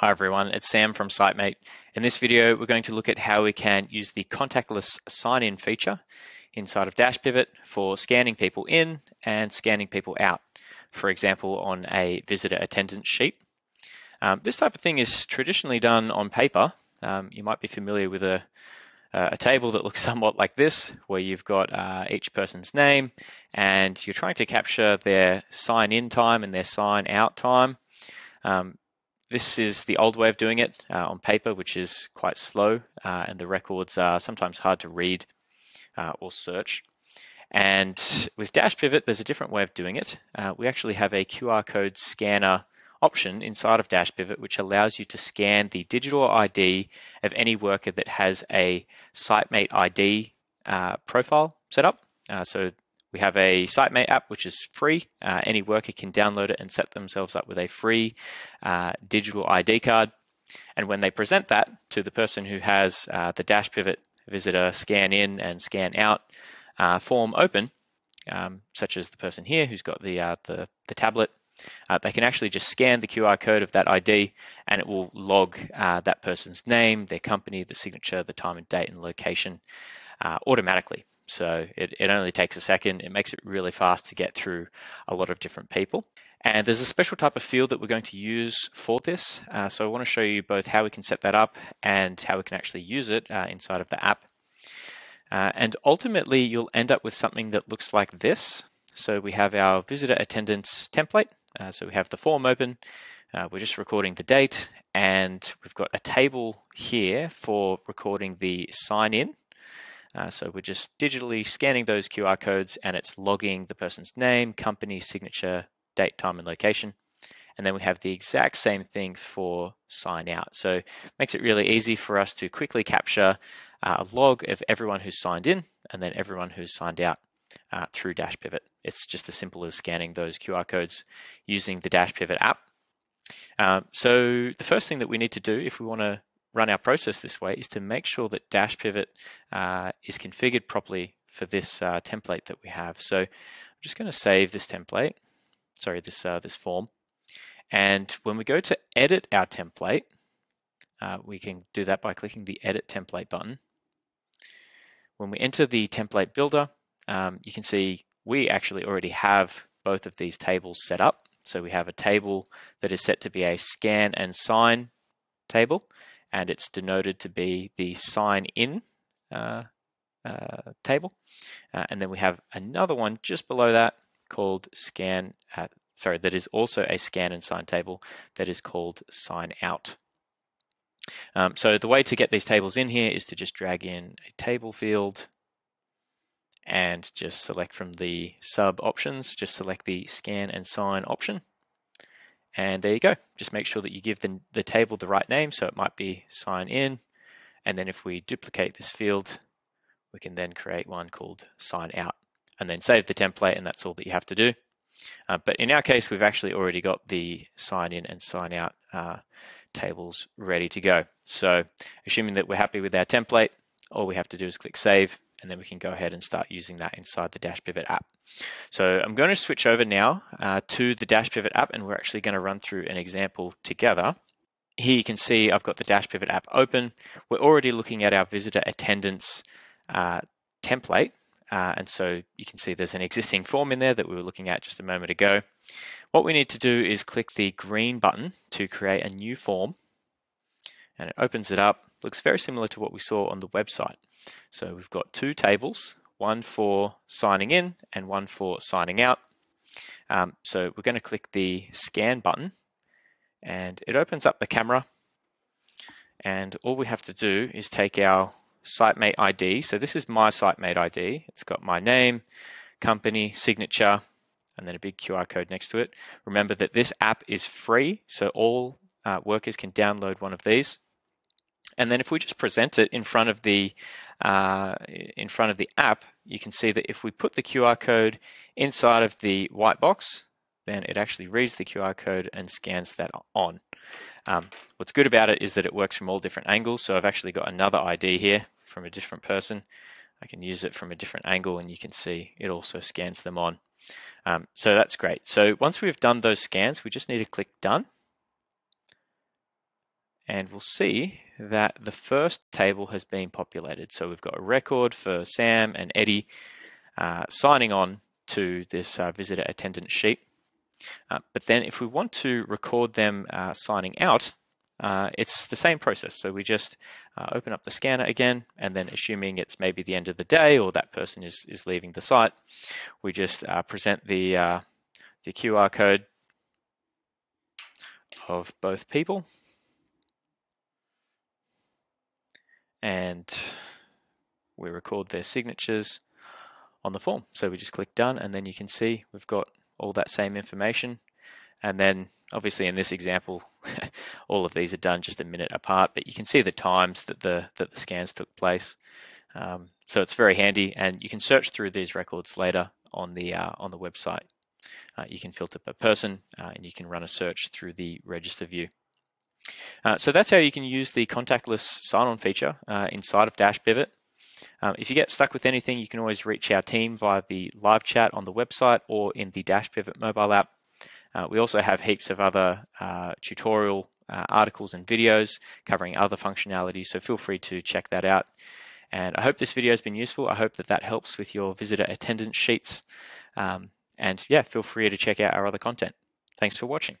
Hi everyone, it's Sam from Sitemate. In this video, we're going to look at how we can use the contactless sign-in feature inside of Dashpivot for scanning people in and scanning people out. For example, on a visitor attendance sheet. Um, this type of thing is traditionally done on paper. Um, you might be familiar with a, a table that looks somewhat like this, where you've got uh, each person's name and you're trying to capture their sign-in time and their sign-out time. Um, this is the old way of doing it uh, on paper, which is quite slow, uh, and the records are sometimes hard to read uh, or search. And with Dashpivot, there's a different way of doing it. Uh, we actually have a QR code scanner option inside of Dashpivot, which allows you to scan the digital ID of any worker that has a Sitemate ID uh, profile set up. So we have a Sitemate app which is free. Uh, any worker can download it and set themselves up with a free uh, digital ID card. And when they present that to the person who has uh, the Dashpivot visitor scan in and scan out uh, form open, um, such as the person here who's got the uh, the, the, tablet, uh, they can actually just scan the QR code of that ID and it will log that person's name, their company, the signature, the time and date and location automatically. So it, it only takes a second. It makes it really fast to get through a lot of different people. And there's a special type of field that we're going to use for this. Uh, so I want to show you both how we can set that up and how we can actually use it uh, inside of the app. Uh, and ultimately, you'll end up with something that looks like this. So we have our visitor attendance template. Uh, so we have the form open. Uh, we're just recording the date and we've got a table here for recording the sign in uh, so we're just digitally scanning those QR codes and it's logging the person's name, company, signature, date, time, and location. And then we have the exact same thing for sign out. So it makes it really easy for us to quickly capture uh, a log of everyone who's signed in and then everyone who's signed out uh, through Dashpivot. It's just as simple as scanning those QR codes using the Dashpivot app. Um, so the first thing that we need to do if we want to run our process this way is to make sure that Dashpivot uh, is configured properly for this uh, template that we have. So I'm just going to save this template, sorry, this, uh, this form. And when we go to edit our template, uh, we can do that by clicking the Edit Template button. When we enter the template builder, um, you can see we actually already have both of these tables set up. So we have a table that is set to be a scan and sign table, and it's denoted to be the sign in uh, uh, table. Uh, and then we have another one just below that called scan, uh, sorry, that is also a scan and sign table that is called sign out. Um, so the way to get these tables in here is to just drag in a table field and just select from the sub options, just select the scan and sign option. And there you go. Just make sure that you give the, the table the right name. So it might be sign in. And then if we duplicate this field, we can then create one called sign out and then save the template. And that's all that you have to do. Uh, but in our case, we've actually already got the sign in and sign out uh, tables ready to go. So assuming that we're happy with our template, all we have to do is click save and then we can go ahead and start using that inside the Dashpivot app. So I'm going to switch over now uh, to the Dashpivot app and we're actually going to run through an example together. Here you can see I've got the Dashpivot app open. We're already looking at our visitor attendance uh, template. Uh, and so you can see there's an existing form in there that we were looking at just a moment ago. What we need to do is click the green button to create a new form. And it opens it up. Looks very similar to what we saw on the website. So we've got two tables, one for signing in and one for signing out. Um, so we're going to click the scan button and it opens up the camera and all we have to do is take our Sitemate ID. So this is my Sitemate ID. It's got my name, company, signature, and then a big QR code next to it. Remember that this app is free, so all uh, workers can download one of these. And then if we just present it in front of the uh, in front of the app, you can see that if we put the QR code inside of the white box, then it actually reads the QR code and scans that on. Um, what's good about it is that it works from all different angles. So I've actually got another ID here from a different person. I can use it from a different angle and you can see it also scans them on. Um, so that's great. So once we've done those scans, we just need to click done. and we'll see that the first table has been populated. So we've got a record for Sam and Eddie uh, signing on to this uh, visitor attendance sheet. Uh, but then if we want to record them uh, signing out, uh, it's the same process. So we just uh, open up the scanner again, and then assuming it's maybe the end of the day or that person is, is leaving the site, we just present the, the QR code of both people. And we record their signatures on the form. So we just click done and then you can see we've got all that same information. And then obviously in this example, all of these are done just a minute apart, but you can see the times that the, that the scans took place. Um, so it's very handy and you can search through these records later on the, uh, on the website. Uh, you can filter per person uh, and you can run a search through the register view. Uh, so that's how you can use the contactless sign-on feature uh, inside of Dashpivot. Um, if you get stuck with anything, you can always reach our team via the live chat on the website or in the Dashpivot mobile app. Uh, we also have heaps of other uh, tutorial uh, articles and videos covering other functionalities, so feel free to check that out. And I hope this video has been useful. I hope that that helps with your visitor attendance sheets. Um, and yeah, feel free to check out our other content. Thanks for watching.